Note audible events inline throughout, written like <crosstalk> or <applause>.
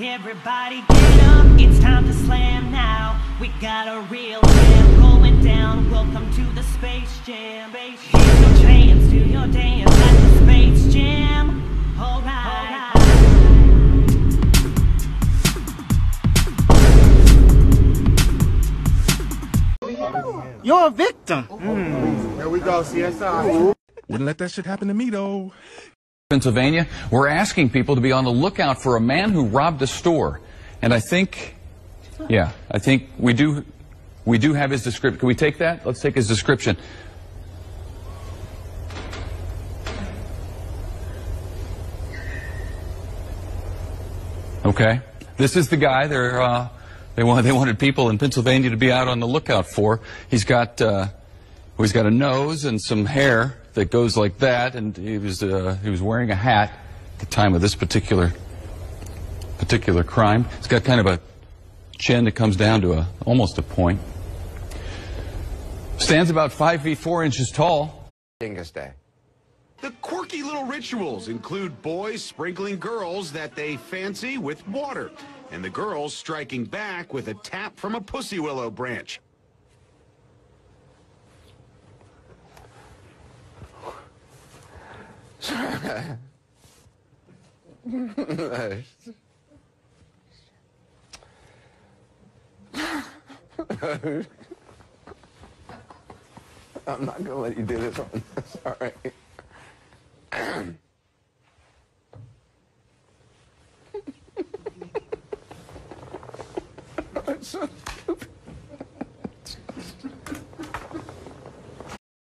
Everybody get up, it's time to slam now. We got a real jam going down. Welcome to the Space Jam. Here's your chance, do your dance at the Space Jam. Alright. You're a victim. Here we go, CSI. Wouldn't let that shit happen to me though. Pennsylvania, we're asking people to be on the lookout for a man who robbed a store. And I think, yeah, I think we do, we do have his description. Can we take that? Let's take his description. Okay. This is the guy they're, uh, they, want, they wanted people in Pennsylvania to be out on the lookout for. He's got, uh, he's got a nose and some hair that goes like that, and he was, uh, he was wearing a hat at the time of this particular, particular crime. He's got kind of a chin that comes down to a, almost a point. Stands about five feet four inches tall. Dingus Day. The quirky little rituals include boys sprinkling girls that they fancy with water, and the girls striking back with a tap from a pussy willow branch. I'm not gonna let you do this on this, <laughs>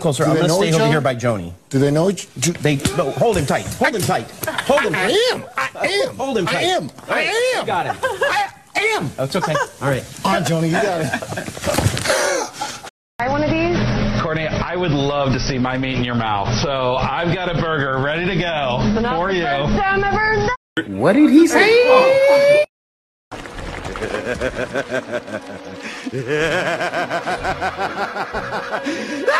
Closer. Do I'm gonna stay over other? here by Joni. Do they know each? Do, They no, hold him tight. Hold him tight. Hold him. I am. I am. Hold him tight. I am. I am. Got him. I am. Oh, it's okay. All right. All right, Joni, you got it. I one of these. Courtney, I would love to see my meat in your mouth. So I've got a burger ready to go Not for you. Ever. What did he say? That <laughs>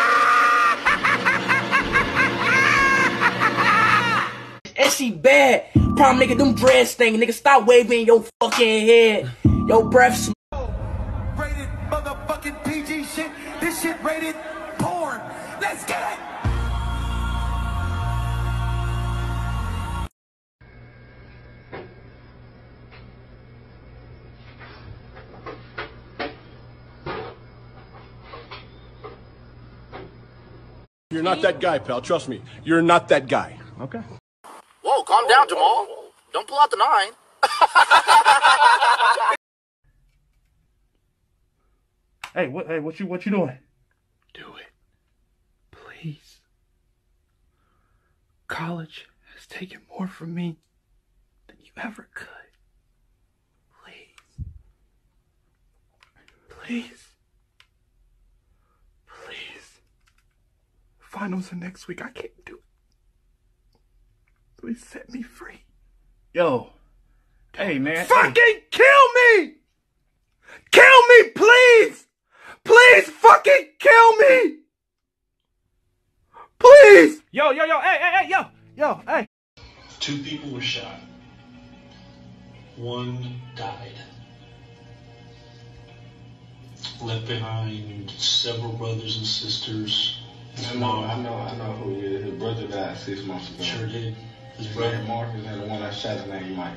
shit bad. Problem nigga, them dreads stink. Nigga, stop waving your fucking head. Your breath sm- rated motherfucking PG shit. This shit rated porn. Let's get it. You're not that guy, pal. Trust me. You're not that guy. Okay. Whoa, calm down, Jamal. Don't pull out the nine. <laughs> Hey, what? Hey, what you? What you doing? Do it. Please. College has taken more from me than you ever could. Please. Please. Please. Finals are next week. I can't do it. Please set me free. Yo. Hey, man. Fucking kill me! Kill me, please! Please fucking kill me! Please! Yo, yo, yo. Hey, hey, hey, yo, yo, hey. Two people were shot. One died. Left behind several brothers and sisters. I know, I know, I know who he is. His brother died six months ago. sure did. His brother Marcus and the one that shot his name Mike.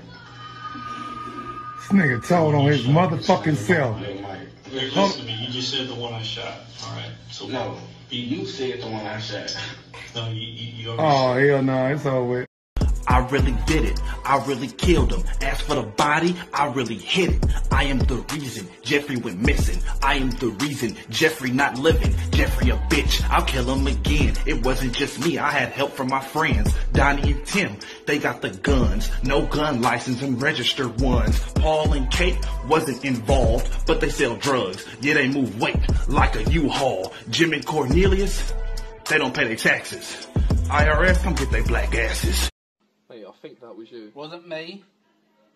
This nigga told on his motherfucking self. Little Mike. Rick, listen to me. You just said the one I shot. All right. So No, he, you said the one I shot. no, you, you, you Oh hell no, it's over. I really did it. I really killed him. As for the body, I really hit it. I am the reason Jeffrey went missing. I am the reason Jeffrey not living. Jeffrey a bitch. I'll kill him again. It wasn't just me. I had help from my friends. Donnie and Tim. They got the guns. No gun license and registered ones. Paul and Kate wasn't involved, but they sell drugs. Yeah, they move weight like a U-Haul. Jim and Cornelius, they don't pay their taxes. IRS, come get their black asses. Hey, I think that was you. Wasn't me.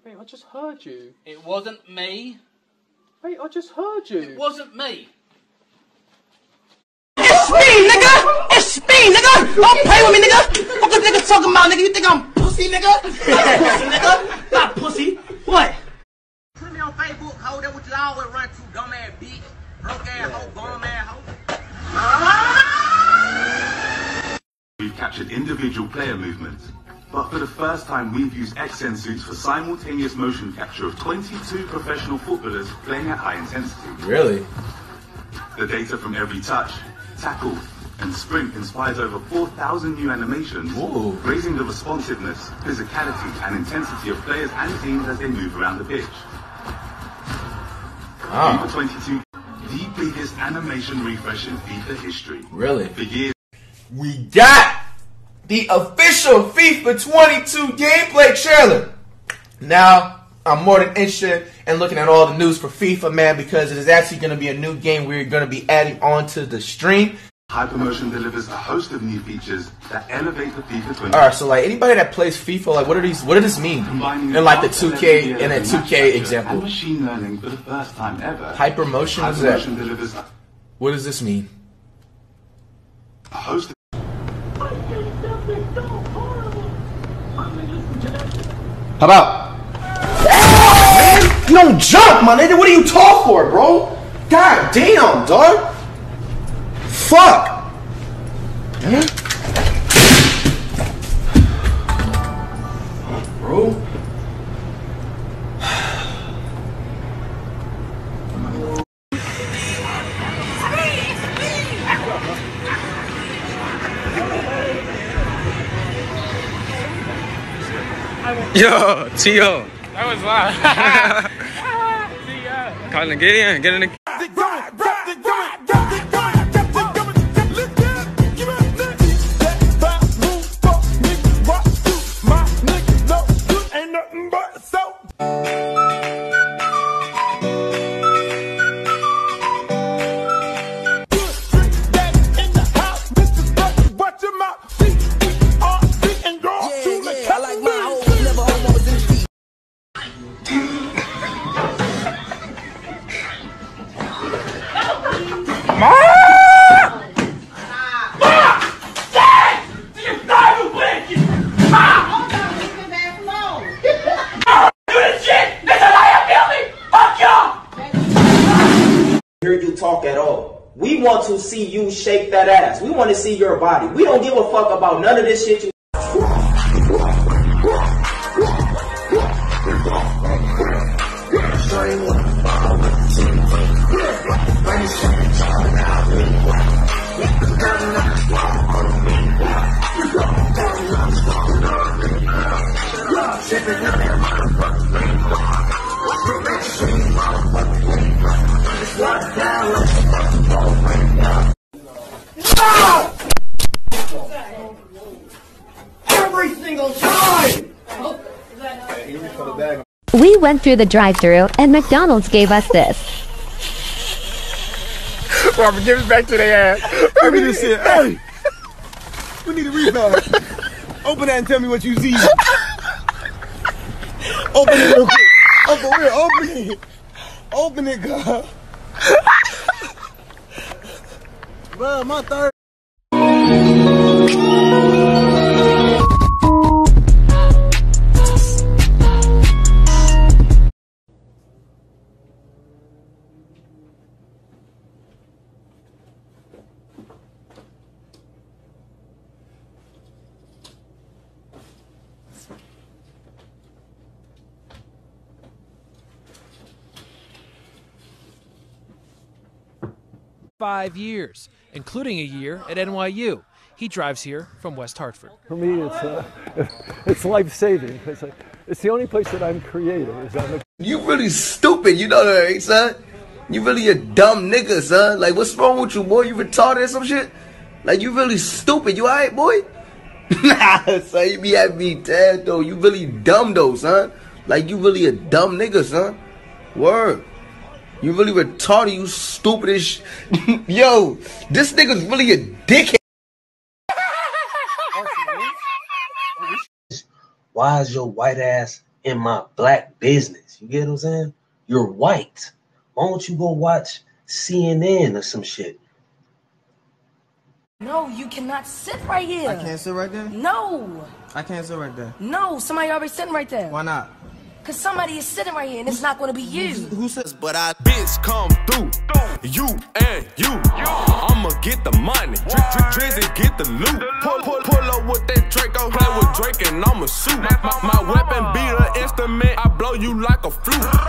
Hey, I just heard you. It wasn't me. Hey, I just heard you. It wasn't me. It's me, nigga! It's me, nigga! Don't play with me, nigga! What the nigga talking about, nigga? You think I'm pussy, nigga? Not pussy, nigga? Not pussy. What? you always run to, dumb ass bitch, broke ass hoe, bum ass hoe. We've captured individual player movements, but for the first time we've used Xsens suits for simultaneous motion capture of 22 professional footballers playing at high intensity. Really? The data from every touch, tackle, and sprint inspires over 4,000 new animations, raising the responsiveness, physicality, and intensity of players and teams as they move around the pitch. Ah. FIFA 22, the biggest animation refresh in FIFA history. Really? For years, We got the official FIFA 22 gameplay trailer. Now, I'm more than interested in looking at all the news for FIFA, man, because it is actually going to be a new game we're going to be adding onto the stream. Hypermotion delivers a host of new features that elevate the FIFA 22. All right, so like anybody that plays FIFA, like what are these? What does this mean? Combining In like the 2K LED in a 2K example, machine learning for the first time ever. hypermotion. What is that? Hypermotion delivers a What does this mean? host How about? Man, you don't jump, my nigga. What are you talk for, bro? God damn, dog. Fuck. Man. Yo, T.O. That was loud. Colin, get in, get in the. See you shake that ass. We want to see your body. We don't give a fuck about none of this shit you We went through the drive-through and McDonald's gave us this. Robert, give it back to their ass. Give me this shit. Hey, we need a rebound. Open that and tell me what you see. Open it real quick. Oh, for real, open it. Open it, God. Bro, my third. Five years, including a year at NYU. He drives here from West Hartford. For me, it's uh, <laughs> it's life saving. It's, like, it's the only place that I'm creative. Is that You really stupid, you know that, right, son? You really a dumb nigga, son. Like, what's wrong with you, boy? You retarded or some shit? Like, you really stupid. You alright, boy? <laughs> nah, son, you be at me dead, though. You really dumb, though, son. Like, you really a dumb nigga, son. Word. You really retarded, you stupid as sh- Yo, this nigga's really a dickhead. Why is your white ass in my black business? You get what I'm saying? You're white. Why don't you go watch CNN or some shit? No, you cannot sit right here. I can't sit right there? No. I can't sit right there. No, somebody already sitting right there. Why not? Cause somebody is sitting right here and it's not gonna be you. Who says, but I bitch come through. You and you. I'ma get the money. Dri- dri- Drizzy get the loot. Pull, pull, pull up with that Draco. Play with Drake and I'ma shoot. My, my weapon be the instrument. I blow you like a flute.